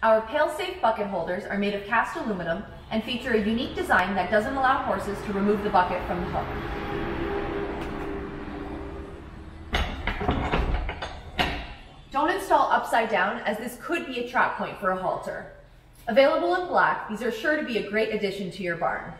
Our pail-safe bucket holders are made of cast aluminum and feature a unique design that doesn't allow horses to remove the bucket from the hook. Don't install upside down as this could be a trap point for a halter. Available in black, these are sure to be a great addition to your barn.